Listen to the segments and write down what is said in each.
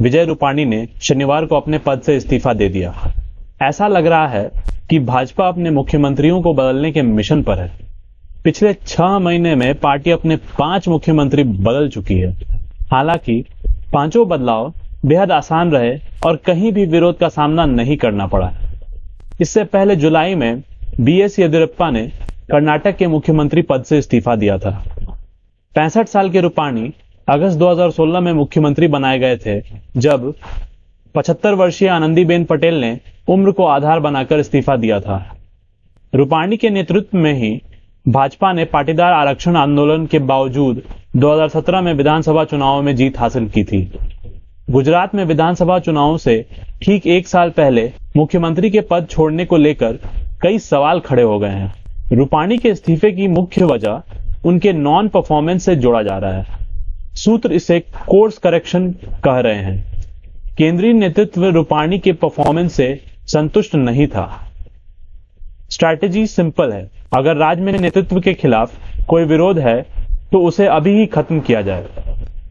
विजय रूपाणी ने शनिवार को अपने पद से इस्तीफा दे दिया। ऐसा लग रहा है कि भाजपा अपने मुख्यमंत्रियों को बदलने के मिशन पर है। पिछले छह महीने में पार्टी अपने पाँच मुख्यमंत्री बदल चुकी है। हालाँकि पाँचों बदलाव बेहद आसान रहे और कहीं भी विरोध का सामना नहीं करना पड़ा। इससे पहले जुलाई में बी एस येदियुरप्पा ने कर्नाटक के मुख्यमंत्री पद से इस्तीफा दिया था। पैंसठ साल के रूपाणी अगस्त 2016 में मुख्यमंत्री बनाए गए थे, जब 75 वर्षीय आनंदीबेन पटेल ने उम्र को आधार बनाकर इस्तीफा दिया था। रूपाणी के नेतृत्व में ही भाजपा ने पाटीदार आरक्षण आंदोलन के बावजूद 2017 में विधानसभा चुनावों में जीत हासिल की थी। गुजरात में विधानसभा चुनावों से ठीक एक साल पहले मुख्यमंत्री के पद छोड़ने को लेकर कई सवाल खड़े हो गए हैं। रूपाणी के इस्तीफे की मुख्य वजह उनके नॉन परफॉर्मेंस से जोड़ा जा रहा है। सूत्र इसे कोर्स करेक्शन कह रहे हैं। केंद्रीय नेतृत्व रूपाणी के परफॉर्मेंस से संतुष्ट नहीं था। स्ट्रैटेजी सिंपल है। अगर राज्य में नेतृत्व के खिलाफ कोई विरोध है तो उसे अभी ही खत्म किया जाए।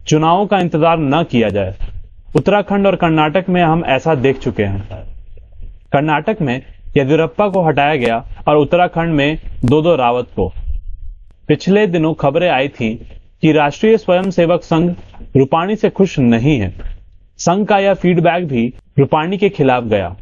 चुनावों का इंतज़ार न किया जाए। उत्तराखंड और कर्नाटक में हम ऐसा देख चुके हैं। कर्नाटक में येदियुरप्पा को हटाया गया और उत्तराखंड में दो दो रावत को। पिछले दिनों खबरें आई थी कि राष्ट्रीय स्वयंसेवक संघ रूपाणी से खुश नहीं है। संघ का यह फीडबैक भी रूपाणी के खिलाफ गया।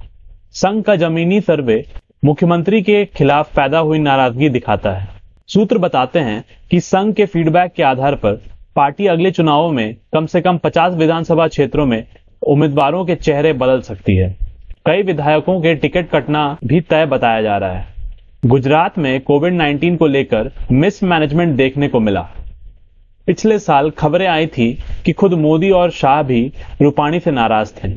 संघ का जमीनी सर्वे मुख्यमंत्री के खिलाफ पैदा हुई नाराज़गी दिखाता है। सूत्र बताते हैं कि संघ के फीडबैक के आधार पर पार्टी अगले चुनावों में कम से कम 50 विधानसभा क्षेत्रों में उम्मीदवारों के चेहरे बदल सकती है। कई विधायकों के टिकट कटना भी तय बताया जा रहा है। गुजरात में कोविड 19 को लेकर मिसमैनेजमेंट देखने को मिला। पिछले साल खबरें आई थी कि खुद मोदी और शाह भी रूपाणी से नाराज़ थे।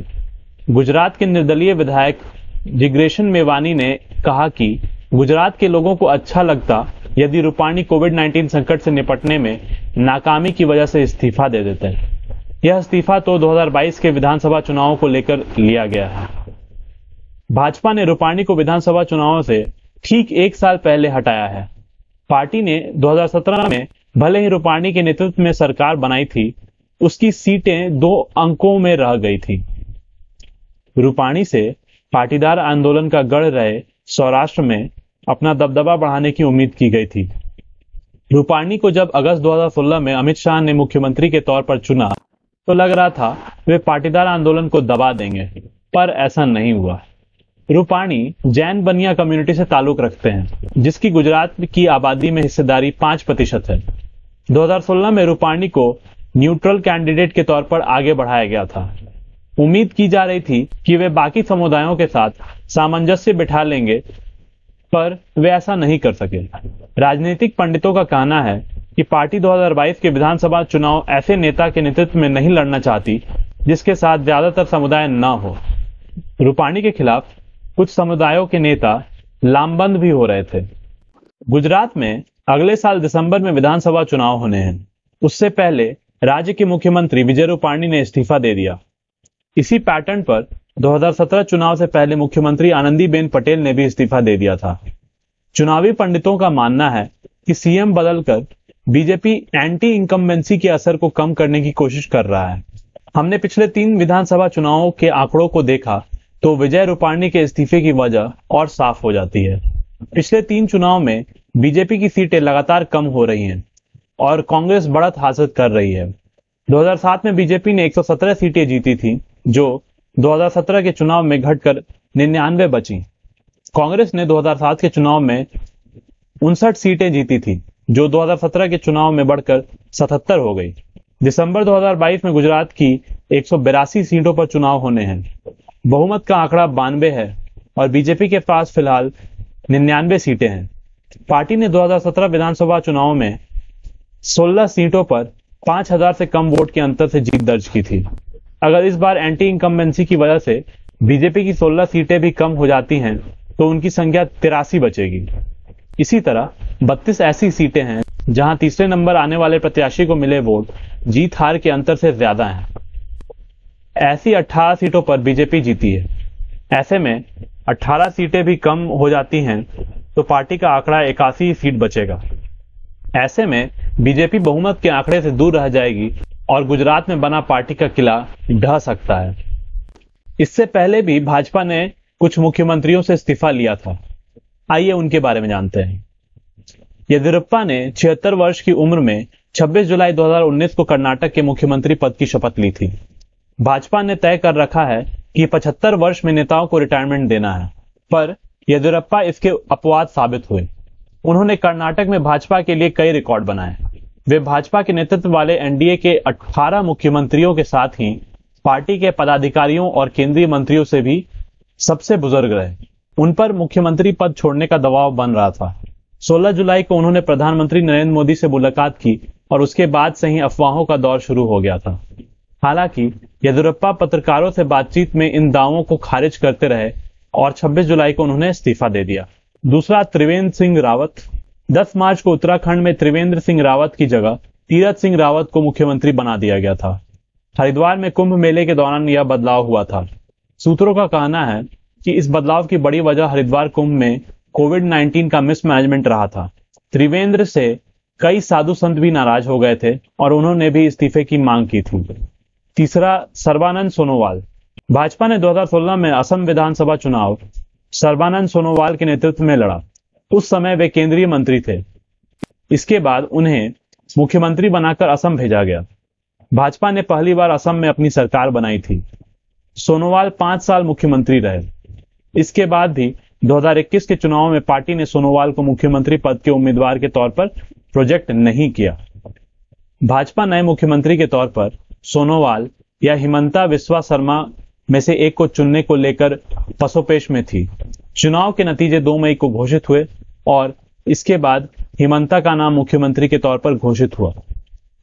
गुजरात के निर्दलीय विधायक जिग्रेशन मेवानी ने कहा कि गुजरात के लोगों को अच्छा लगता यदि रूपाणी कोविड 19 संकट से निपटने में नाकामी की वजह से इस्तीफा दे देते यह इस्तीफा तो 2022 के विधानसभा चुनावों को लेकर लिया गया है। भाजपा ने रूपाणी को विधानसभा चुनावों से ठीक एक साल पहले हटाया है। पार्टी ने 2017 में भले ही रूपाणी के नेतृत्व में सरकार बनाई थी, उसकी सीटें दो अंकों में रह गई थी। रूपाणी से पाटीदार आंदोलन का गढ़ रहे सौराष्ट्र में अपना दबदबा बढ़ाने की उम्मीद की गई थी। रूपाणी को जब अगस्त 2016 में अमित शाह ने मुख्यमंत्री के तौर पर चुना तो लग रहा था वे पाटीदार आंदोलन को दबा देंगे, पर ऐसा नहीं हुआ। रूपाणी जैन बनिया कम्युनिटी से ताल्लुक रखते हैं, जिसकी गुजरात की आबादी में हिस्सेदारी पाँच प्रतिशत है। 2016 में रूपाणी को न्यूट्रल कैंडिडेट के तौर पर आगे बढ़ाया गया था। उम्मीद की जा रही थी कि वे बाकी समुदायों के साथ सामंजस्य बिठा लेंगे, पर वे ऐसा नहीं कर सके। राजनीतिक पंडितों का कहना है कि पार्टी 2022 के विधानसभा चुनाव ऐसे नेता के नेतृत्व में नहीं लड़ना चाहती, जिसके साथ ज़्यादातर समुदाय न हो। रूपाणी के खिलाफ कुछ समुदायों के नेता लामबंद भी हो रहे थे। गुजरात में अगले साल दिसंबर में विधानसभा चुनाव होने हैं। उससे पहले राज्य के मुख्यमंत्री विजय रूपाणी ने इस्तीफा दे दिया। इसी पैटर्न पर 2017 चुनाव से पहले मुख्यमंत्री आनंदीबेन पटेल ने भी इस्तीफा दे दिया था। चुनावी पंडितों का मानना है कि सीएम बदलकर बीजेपी एंटी इनकम्बेंसी के असर को कम करने की कोशिश कर रहा है। हमने पिछले तीन विधानसभा चुनावों के आंकड़ों को देखा तो विजय रूपाणी के इस्तीफे की वजह और साफ़ हो जाती है। पिछले तीन चुनाव में बीजेपी की सीटें लगातार कम हो रही हैं और कांग्रेस बढ़त हासिल कर रही है। 2007 में बीजेपी ने 117 सीटें जीती थी, जो 2017 के चुनाव में घटकर निन्यानवे बची। कांग्रेस ने 2007 के चुनाव में उनसठ सीटें जीती थी, जो 2017 के चुनाव में बढ़कर 77 हो गई। दिसंबर 2022 में गुजरात की एक सीटों पर चुनाव होने हैं। बहुमत का आंकड़ा बानवे है और बीजेपी के पास फ़िलहाल निन्यानवे सीटें हैं। पार्टी ने 2017 विधानसभा चुनाव में 16 सीटों पर 5000 से कम वोट के अंतर से जीत दर्ज की थी। अगर इस बार एंटी इनकम्बेंसी की वजह से बीजेपी की 16 सीटें भी कम हो जाती हैं तो उनकी संख्या तिरासी बचेगी। इसी तरह 32 ऐसी सीटें हैं, जहाँ तीसरे नंबर आने वाले प्रत्याशी को मिले वोट जीत हार के अंतर से ज़्यादा हैं। ऐसी 18 सीटों पर बीजेपी जीती है। ऐसे में 18 सीटें भी कम हो जाती हैं तो पार्टी का आंकड़ा इक्यासी सीट बचेगा। ऐसे में बीजेपी बहुमत के आंकड़े से दूर रह जाएगी और गुजरात में बना पार्टी का किला ढह सकता है। इससे पहले भी भाजपा ने कुछ मुख्यमंत्रियों से इस्तीफा लिया था। आइए उनके बारे में जानते हैं। येदियुरप्पा ने छिहत्तर वर्ष की उम्र में 26 जुलाई 2019 को कर्नाटक के मुख्यमंत्री पद की शपथ ली थी। भाजपा ने तय कर रखा है कि 75 वर्ष में नेताओं को रिटायरमेंट देना है। पर येदियुरप्पा इसके अपवाद साबित हुए। उन्होंने कर्नाटक में भाजपा के लिए कई रिकॉर्ड बनाए। वे भाजपा के नेतृत्व वाले एनडीए के 18 मुख्यमंत्रियों के साथ ही पार्टी के पदाधिकारियों और केंद्रीय मंत्रियों से भी सबसे बुज़ुर्ग रहे। उन पर मुख्यमंत्री पद छोड़ने का दबाव बन रहा था। 16 जुलाई को उन्होंने प्रधानमंत्री नरेंद्र मोदी से मुलाकात की और उसके बाद से ही अफवाहों का दौर शुरू हो गया था। हालाँकि येदुरप्पा पत्रकारों से बातचीत में इन दावों को खारिज करते रहे और 26 जुलाई को उन्होंने इस्तीफा दे दिया। दूसरा, त्रिवेंद्र सिंह रावत। 10 मार्च को उत्तराखंड में त्रिवेंद्र सिंह रावत की जगह तीरथ सिंह रावत को मुख्यमंत्री बना दिया गया था। हरिद्वार में कुंभ मेले के दौरान यह बदलाव हुआ था। सूत्रों का कहना है कि इस बदलाव की बड़ी वजह हरिद्वार कुंभ में कोविड 19 का मिसमैनेजमेंट रहा था। त्रिवेंद्र से कई साधु संत भी नाराज़ हो गए थे और उन्होंने भी इस्तीफे की मांग की थी। तीसरा, सर्वानंद सोनोवाल। भाजपा ने 2016 में असम विधानसभा चुनाव सर्बानंद सोनोवाल के नेतृत्व में लड़ा। उस समय वे केंद्रीय मंत्री थे। इसके बाद उन्हें मुख्यमंत्री बनाकर असम भेजा गया। भाजपा ने पहली बार असम में अपनी सरकार बनाई थी। सोनोवाल पाँच साल मुख्यमंत्री रहे। इसके बाद भी 2021 के चुनाव में पार्टी ने सोनोवाल को मुख्यमंत्री पद के उम्मीदवार के तौर पर प्रोजेक्ट नहीं किया। भाजपा नए मुख्यमंत्री के तौर पर सोनोवाल या हिमंता विश्वा शर्मा में से एक को चुनने को लेकर पसोपेश में थी। चुनाव के नतीजे 2 मई को घोषित हुए और इसके बाद हिमंता का नाम मुख्यमंत्री के तौर पर घोषित हुआ।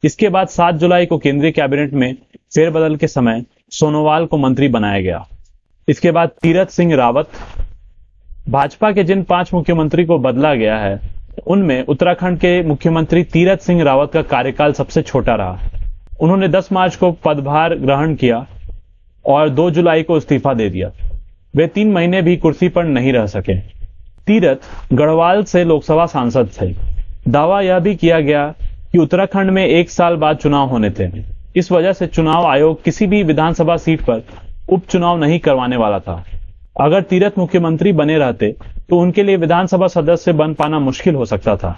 इसके बाद 7 जुलाई को केंद्रीय कैबिनेट में फेरबदल के समय सोनोवाल को मंत्री बनाया गया। इसके बाद तीरथ सिंह रावत, भाजपा के जिन पाँच मुख्यमंत्री को बदला गया है, उनमें उत्तराखंड के मुख्यमंत्री तीरथ सिंह रावत का कार्यकाल सबसे छोटा रहा। उन्होंने 10 मार्च को पदभार ग्रहण किया और 2 जुलाई को इस्तीफा दे दिया। वे तीन महीने भी कुर्सी पर नहीं रह सके। तीरथ गढ़वाल से लोकसभा सांसद थे। दावा यह भी किया गया कि उत्तराखंड में एक साल बाद चुनाव होने थे। इस वजह से चुनाव आयोग किसी भी विधानसभा सीट पर उपचुनाव नहीं करवाने वाला था। अगर तीरथ मुख्यमंत्री बने रहते तो उनके लिए विधानसभा सदस्य बन पाना मुश्किल हो सकता था।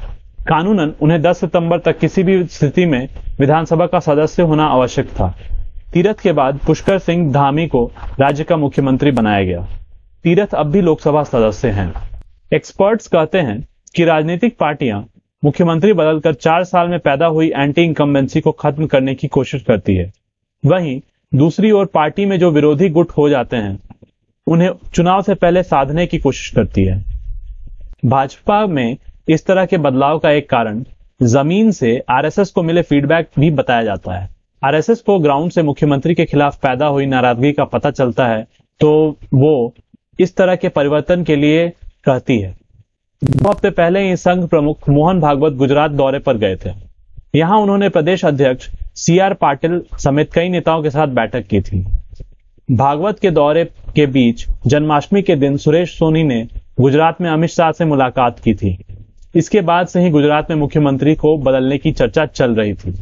कानूनन उन्हें 10 सितंबर तक किसी भी स्थिति में विधानसभा का सदस्य होना आवश्यक था। तीरथ के बाद पुष्कर सिंह धामी को राज्य का मुख्यमंत्री बनाया गया। तीरथ अब भी लोकसभा सदस्य हैं। एक्सपर्ट्स कहते हैं कि राजनीतिक पार्टियाँ मुख्यमंत्री बदलकर चार साल में पैदा हुई एंटी इंकम्बेंसी को खत्म करने की कोशिश करती है। वहीं दूसरी ओर पार्टी में जो विरोधी गुट हो जाते हैं, उन्हें चुनाव से पहले साधने की कोशिश करती है। भाजपा में इस तरह के बदलाव का एक कारण ज़मीन से आरएसएस को मिले फीडबैक भी बताया जाता है। आरएसएस को ग्राउंड से मुख्यमंत्री के खिलाफ पैदा हुई नाराज़गी का पता चलता है तो वो इस तरह के परिवर्तन के लिए कहती है। दो हफ़्ते पहले ही संघ प्रमुख मोहन भागवत गुजरात दौरे पर गए थे। यहाँ उन्होंने प्रदेश अध्यक्ष सी आर पाटिल समेत कई नेताओं के साथ बैठक की थी। भागवत के दौरे के बीच जन्माष्टमी के दिन सुरेश सोनी ने गुजरात में अमित शाह से मुलाकात की थी। इसके बाद से ही गुजरात में मुख्यमंत्री को बदलने की चर्चा चल रही थी।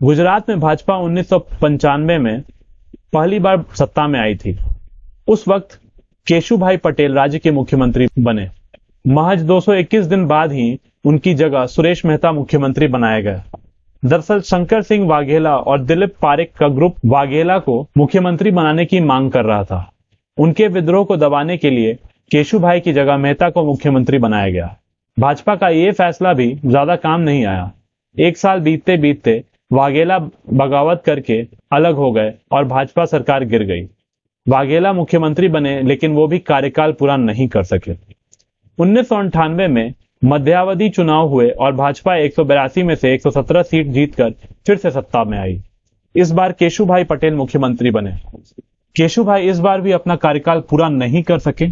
गुजरात में भाजपा उन्नीस सौ पंचानवे में पहली बार सत्ता में आई थी। उस वक्त केशुभाई पटेल राज्य के मुख्यमंत्री बने। महज 221 दिन बाद ही उनकी जगह सुरेश मेहता मुख्यमंत्री बनाया गया दरअसल शंकर सिंह वाघेला और दिलीप पारिक का ग्रुप वाघेला को मुख्यमंत्री बनाने की मांग कर रहा था। उनके विद्रोह को दबाने के लिए केशुभाई की जगह मेहता को मुख्यमंत्री बनाया गया। भाजपा का ये फैसला भी ज़्यादा काम नहीं आया। एक साल बीतते बीतते वाघेला बगावत करके अलग हो गए और भाजपा सरकार गिर गई। वाघेला मुख्यमंत्री बने, लेकिन वो भी कार्यकाल पूरा नहीं कर सके। उन्नीस सौ अठानवे में मध्यावधि चुनाव हुए और भाजपा एक में से 117 सीट जीतकर फिर से सत्ता में आई। इस बार केशुभाई पटेल मुख्यमंत्री बने। केशुभाई इस बार भी अपना कार्यकाल पूरा नहीं कर सके।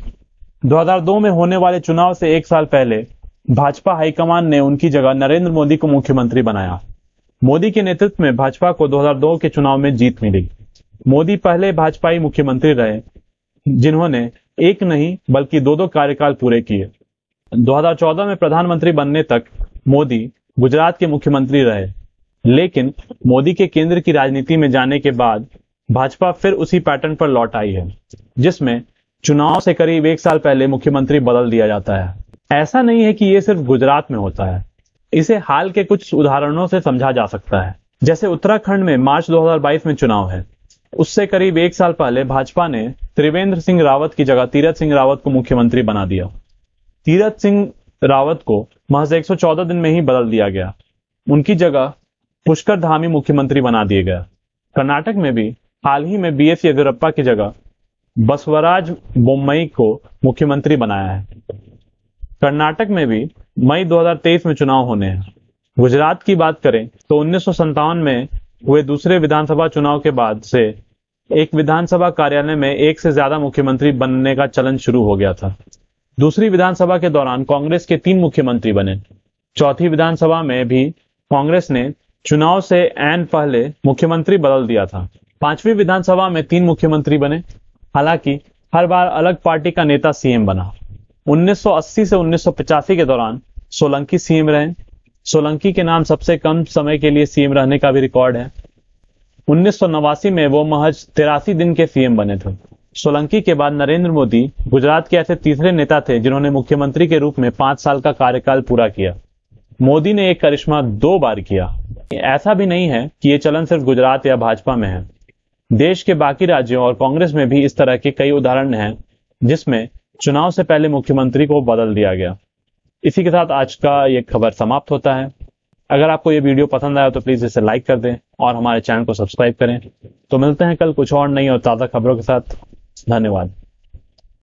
2002 में होने वाले चुनाव से एक साल पहले भाजपा हाईकमान ने उनकी जगह नरेंद्र मोदी को मुख्यमंत्री बनाया। मोदी के नेतृत्व में भाजपा को 2002 के चुनाव में जीत मिली मोदी पहले भाजपाई मुख्यमंत्री रहे, जिन्होंने एक नहीं, बल्कि दो दो कार्यकाल पूरे किए। 2014 में प्रधानमंत्री बनने तक मोदी गुजरात के मुख्यमंत्री रहे। लेकिन मोदी के केंद्र की राजनीति में जाने के बाद भाजपा फिर उसी पैटर्न पर लौट आई है, जिसमें चुनाव से करीब एक साल पहले मुख्यमंत्री बदल दिया जाता है। ऐसा नहीं है कि ये सिर्फ़ गुजरात में होता है। इसे हाल के कुछ उदाहरणों से समझा जा सकता है। जैसे उत्तराखंड में मार्च 2022 में चुनाव है। उससे करीब एक साल पहले भाजपा ने त्रिवेंद्र सिंह रावत की जगह तीरथ सिंह रावत को मुख्यमंत्री बना दिया। तीरथ सिंह रावत को महज 114 दिन में ही बदल दिया गया। उनकी जगह पुष्कर धामी मुख्यमंत्री बना दिया गया कर्नाटक में भी, हाल ही में बी एस येदियुरप्पा की जगह बसवराज बोम्मई को मुख्यमंत्री बनाया है। कर्नाटक में भी मई 2023 में चुनाव होने हैं। गुजरात की बात करें तो उन्नीस सौ सत्तावन में हुए दूसरे विधानसभा चुनाव के बाद से एक विधानसभा कार्यालय में एक से ज़्यादा मुख्यमंत्री बनने का चलन शुरू हो गया था। दूसरी विधानसभा के दौरान कांग्रेस के तीन मुख्यमंत्री बने। चौथी विधानसभा में भी कांग्रेस ने चुनाव से एन पहले मुख्यमंत्री बदल दिया था। पांचवी विधानसभा में तीन मुख्यमंत्री बने। हालाँकि, हर बार अलग पार्टी का नेता सीएम बना। 1980 से 1985 के दौरान सोलंकी सीएम रहे सोलंकी के नाम सबसे कम समय के लिए सीएम रहने का भी रिकॉर्ड है। उन्नीस सौ नवासी में वो महज तिरासी दिन के सीएम बने थे। सोलंकी के बाद नरेंद्र मोदी गुजरात के ऐसे तीसरे नेता थे जिन्होंने मुख्यमंत्री के रूप में पाँच साल का कार्यकाल पूरा किया। मोदी ने एक करिश्मा दो बार किया। ऐसा भी नहीं है कि ये चलन सिर्फ़ गुजरात या भाजपा में है। देश के बाकी राज्यों और कांग्रेस में भी इस तरह के कई उदाहरण हैं, जिसमें चुनाव से पहले मुख्यमंत्री को बदल दिया गया। इसी के साथ आज का ये खबर समाप्त होता है। अगर आपको ये वीडियो पसंद आया तो प्लीज़ इसे लाइक कर दें और हमारे चैनल को सब्सक्राइब करें। तो मिलते हैं कल कुछ और नई और ताज़ा खबरों के साथ। धन्यवाद।